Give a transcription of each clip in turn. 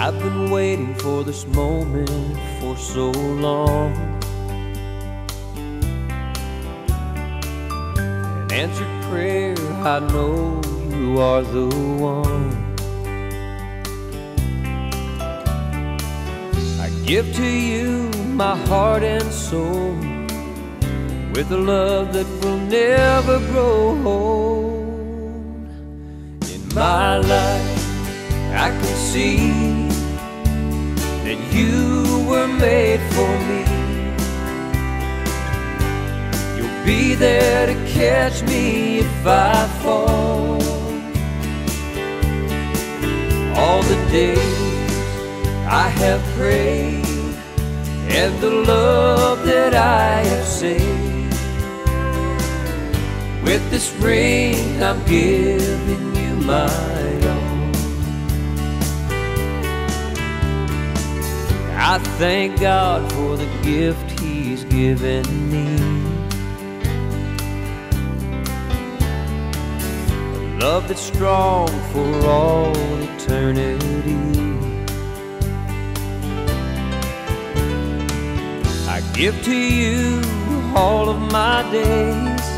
I've been waiting for this moment for so long. An answered prayer, I know you are the one. I give to you my heart and soul with a love that will never grow old. In my life, I can see that you were made for me. You'll be there to catch me if I fall. All the days I have prayed and the love that I have saved. With this ring, I'm giving you my I thank God for the gift He's given me. A love that's strong for all eternity. I give to you all of my days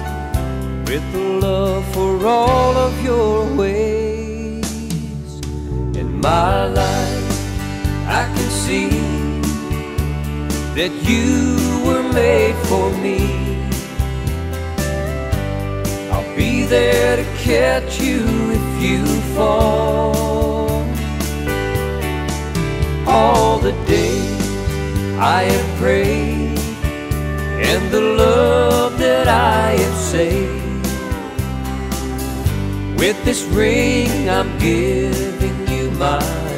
with the love for all of your ways. In my life, that you were made for me. I'll be there to catch you if you fall. All the days I have prayed and the love that I have saved. With this ring, I'm giving you my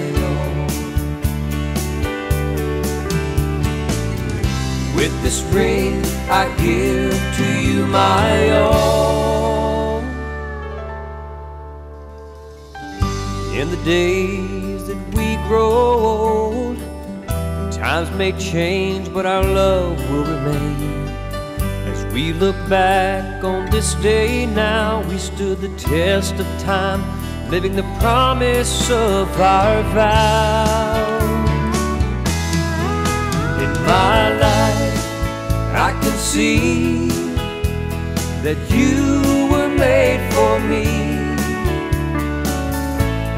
With this ring, I give to you my all. In the days that we grow old, times may change, but our love will remain. As we look back on this day now, we stood the test of time, living the promise of our vow. See that you were made for me.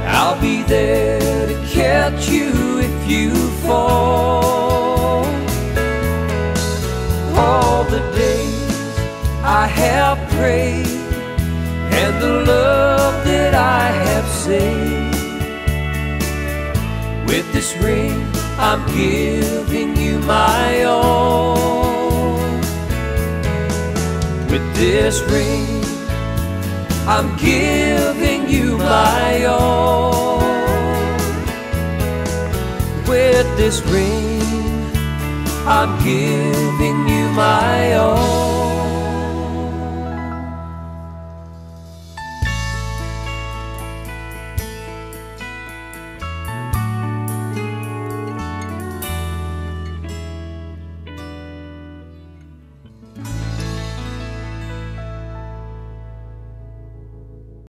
I'll be there to catch you if you fall. All the days I have prayed and the love that I have saved. With this ring, I'm giving this ring, I'm giving you my all. With this ring, I'm giving you